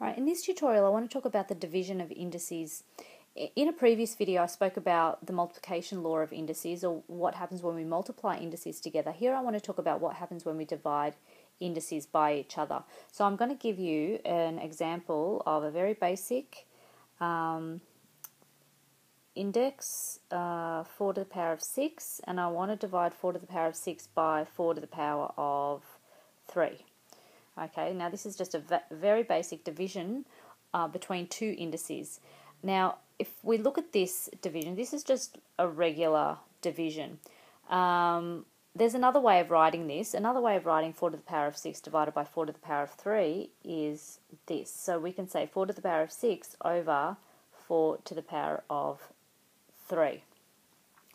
Alright, in this tutorial I want to talk about the division of indices. In a previous video I spoke about the multiplication law of indices or what happens when we multiply indices together. Here I want to talk about what happens when we divide indices by each other. So I'm going to give you an example of a very basic um, index, uh, 4 to the power of 6, and I want to divide 4 to the power of 6 by 4 to the power of 3. Okay, now this is just a very basic division uh, between two indices. Now, if we look at this division, this is just a regular division. Um, there's another way of writing this. Another way of writing 4 to the power of 6 divided by 4 to the power of 3 is this. So we can say 4 to the power of 6 over 4 to the power of 3,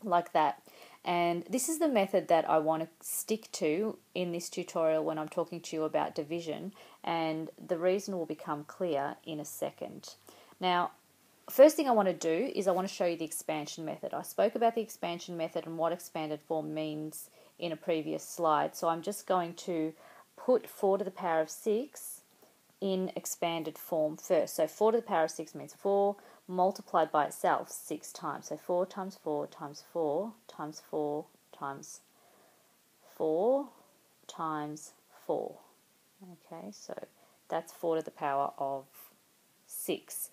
like that. And this is the method that I want to stick to in this tutorial when I'm talking to you about division and the reason will become clear in a second. Now, first thing I want to do is I want to show you the expansion method. I spoke about the expansion method and what expanded form means in a previous slide. So I'm just going to put 4 to the power of 6 in expanded form first. So 4 to the power of 6 means 4 multiplied by itself six times. So 4 times 4 times 4 times 4 times 4 times 4. Okay, so that's 4 to the power of 6.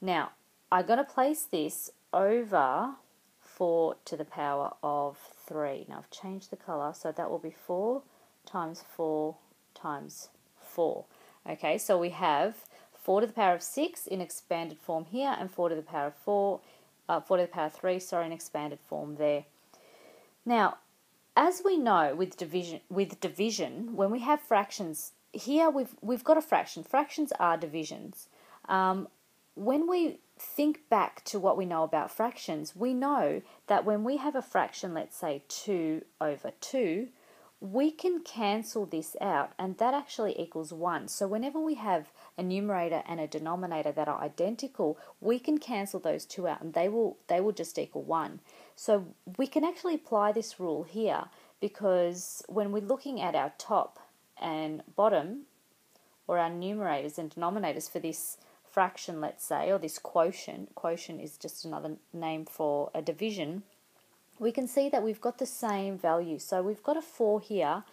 Now, I'm going to place this over 4 to the power of 3. Now, I've changed the colour, so that will be 4 times 4 times 4. Okay, so we have 4 to the power of 6 in expanded form here and 4 to the power of 4, uh, 4 to the power of 3, sorry, in expanded form there. Now, as we know with division, with division, when we have fractions, here we've, we've got a fraction. Fractions are divisions. Um, when we think back to what we know about fractions, we know that when we have a fraction, let's say 2 over 2, we can cancel this out and that actually equals 1. So whenever we have a numerator and a denominator that are identical, we can cancel those two out and they will they will just equal 1. So we can actually apply this rule here because when we're looking at our top and bottom or our numerators and denominators for this fraction let's say or this quotient, quotient is just another name for a division, we can see that we've got the same value. So we've got a 4 here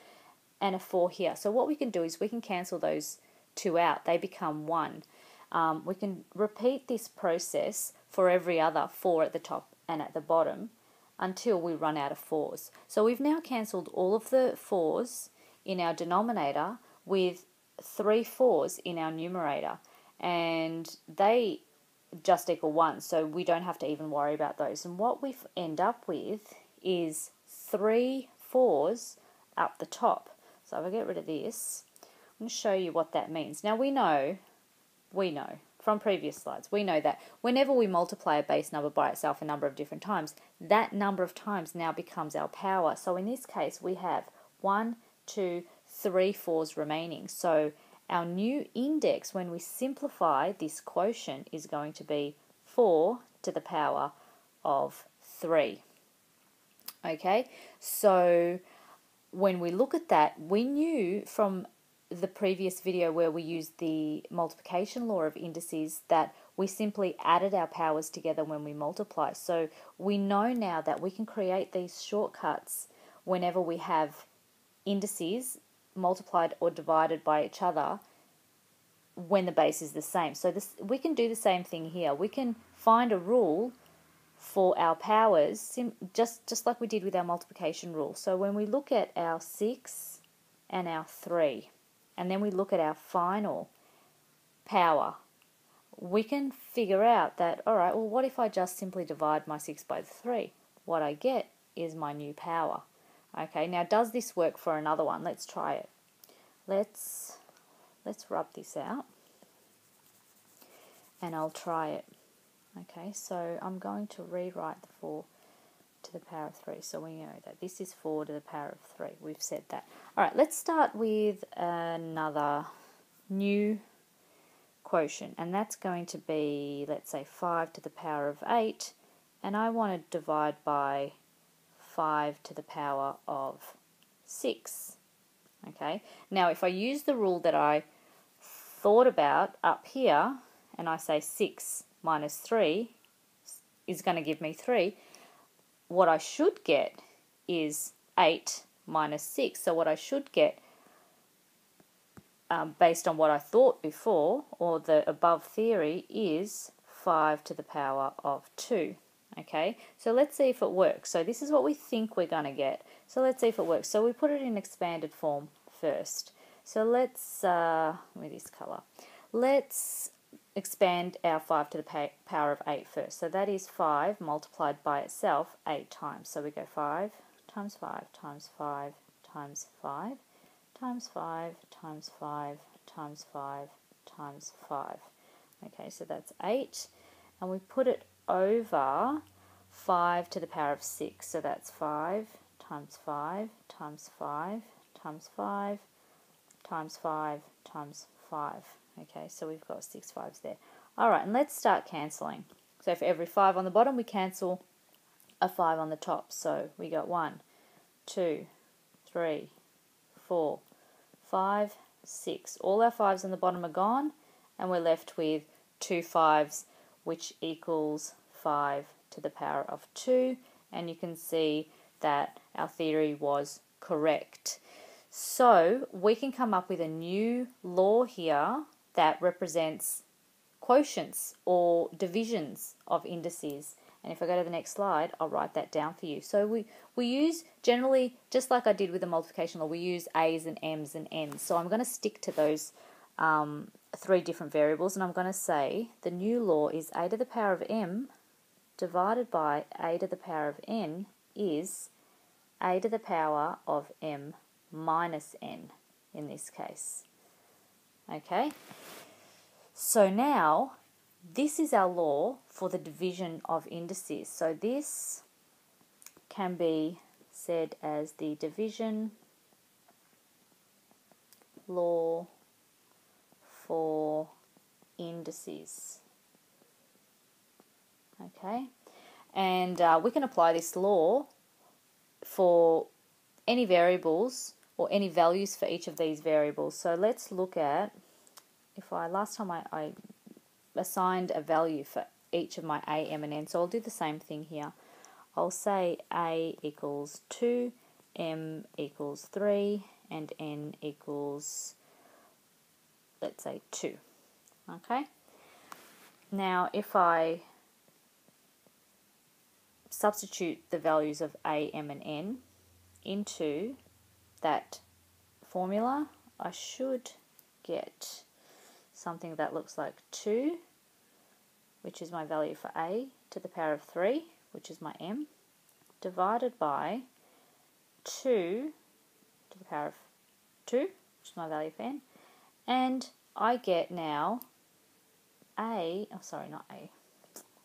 and a 4 here. So what we can do is we can cancel those two out. They become 1. Um, we can repeat this process for every other 4 at the top and at the bottom until we run out of 4s. So we've now cancelled all of the 4s in our denominator with three 4s in our numerator. And they just equal 1, so we don't have to even worry about those. And what we end up with is three fours up the top. So if I get rid of this, I'm going to show you what that means. Now we know, we know from previous slides, we know that whenever we multiply a base number by itself a number of different times, that number of times now becomes our power. So in this case, we have one, two, three fours remaining. So our new index, when we simplify this quotient, is going to be 4 to the power of 3. Okay, so when we look at that, we knew from the previous video where we used the multiplication law of indices that we simply added our powers together when we multiply. So we know now that we can create these shortcuts whenever we have indices multiplied or divided by each other when the base is the same. So this we can do the same thing here. We can find a rule for our powers just just like we did with our multiplication rule. So when we look at our 6 and our 3 and then we look at our final power we can figure out that all right well what if I just simply divide my 6 by 3 what I get is my new power okay now does this work for another one let's try it let's let's rub this out and I'll try it. Okay, so I'm going to rewrite the 4 to the power of 3. So we know that this is 4 to the power of 3. We've said that. Alright, let's start with another new quotient. And that's going to be, let's say, 5 to the power of 8. And I want to divide by 5 to the power of 6. Okay, now if I use the rule that I thought about up here and I say 6 minus 3 is going to give me 3, what I should get is 8 minus 6. So what I should get um, based on what I thought before, or the above theory, is 5 to the power of 2. Okay, so let's see if it works. So this is what we think we're going to get. So let's see if it works. So we put it in expanded form first. So let's, uh, with this colour, let's expand our 5 to the power of 8 first. So that is 5 multiplied by itself 8 times. So we go 5 times 5 times 5 times 5 times 5 times 5 times 5 times 5. Okay, so that's 8. And we put it over 5 to the power of 6. So that's 5 times 5 times 5 times 5 times 5 times 5. Okay, so we've got 6 fives there. Alright, and let's start cancelling. So for every 5 on the bottom, we cancel a 5 on the top. So we got 1, 2, 3, 4, 5, 6. All our 5s on the bottom are gone, and we're left with two 5s, which equals 5 to the power of 2. And you can see that our theory was correct. So we can come up with a new law here that represents quotients or divisions of indices. And if I go to the next slide, I'll write that down for you. So we, we use generally, just like I did with the multiplication law, we use A's and M's and N's. So I'm going to stick to those um, three different variables and I'm going to say the new law is a to the power of m divided by a to the power of n is a to the power of m minus n in this case. Okay, so now this is our law for the division of indices. So this can be said as the division law for indices. Okay, and uh, we can apply this law for any variables or any values for each of these variables. So let's look at, if I, last time I, I assigned a value for each of my A, M, and N. So I'll do the same thing here. I'll say A equals 2, M equals 3, and N equals, let's say, 2. Okay? Now, if I substitute the values of A, M, and N into that formula, I should get something that looks like 2, which is my value for a, to the power of 3, which is my m, divided by 2 to the power of 2, which is my value for n, and I get now a, oh sorry, not a,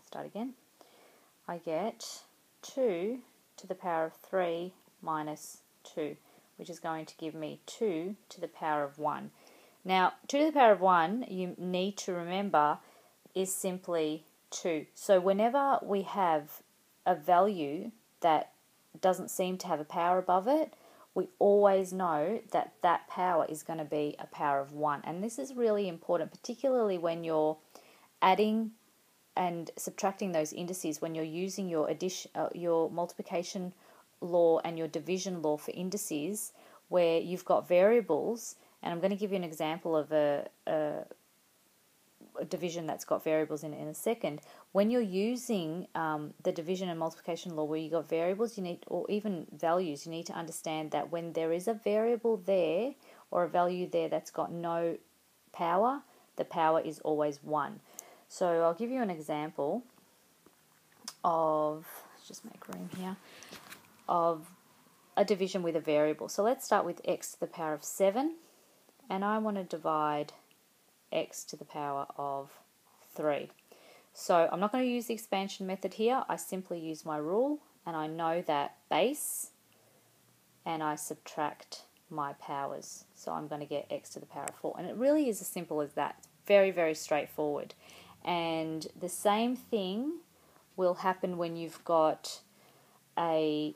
start again, I get 2 to the power of 3 minus 2, which is going to give me 2 to the power of 1. Now, 2 to the power of 1, you need to remember, is simply 2. So whenever we have a value that doesn't seem to have a power above it, we always know that that power is going to be a power of 1. And this is really important, particularly when you're adding and subtracting those indices, when you're using your addition, uh, your multiplication law and your division law for indices, where you've got variables and I'm going to give you an example of a, a, a division that's got variables in it in a second. When you're using um, the division and multiplication law where you've got variables, you need, or even values, you need to understand that when there is a variable there or a value there that's got no power, the power is always 1. So I'll give you an example of, let's just make room here, of a division with a variable. So let's start with x to the power of 7 and I want to divide x to the power of 3. So I'm not going to use the expansion method here, I simply use my rule and I know that base and I subtract my powers. So I'm going to get x to the power of 4 and it really is as simple as that. very, very straightforward. And the same thing will happen when you've got a,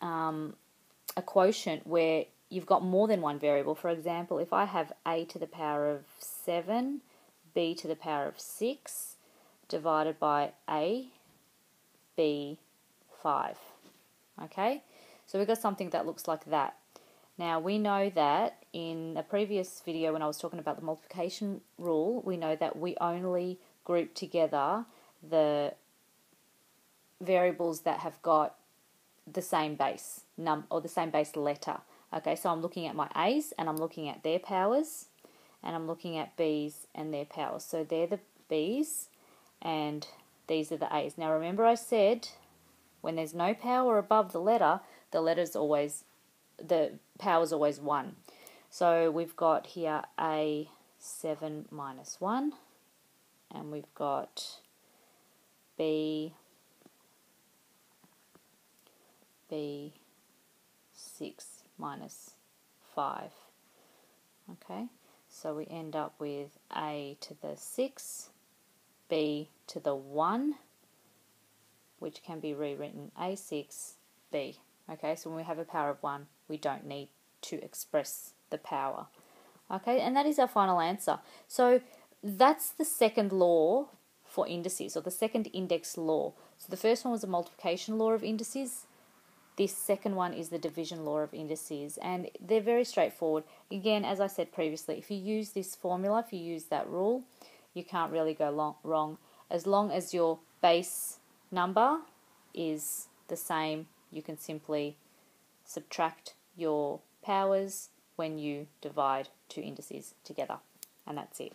um, a quotient where you've got more than one variable. For example, if I have a to the power of 7, b to the power of 6, divided by a, b, 5. Okay, so we've got something that looks like that. Now we know that in a previous video when I was talking about the multiplication rule, we know that we only group together the variables that have got the same base num or the same base letter. Okay, so I'm looking at my A's and I'm looking at their powers and I'm looking at B's and their powers. So they're the B's and these are the A's. Now remember I said when there's no power above the letter, the letter's always the power's always 1. So we've got here A 7 minus 1 and we've got B B 6 minus 5. Okay, so we end up with A to the 6, B to the 1, which can be rewritten A6, B. Okay, so when we have a power of 1, we don't need to express the power. Okay, and that is our final answer. So that's the second law for indices, or the second index law. So the first one was the multiplication law of indices. This second one is the division law of indices, and they're very straightforward. Again, as I said previously, if you use this formula, if you use that rule, you can't really go long, wrong. As long as your base number is the same, you can simply subtract your powers when you divide two indices together. And that's it.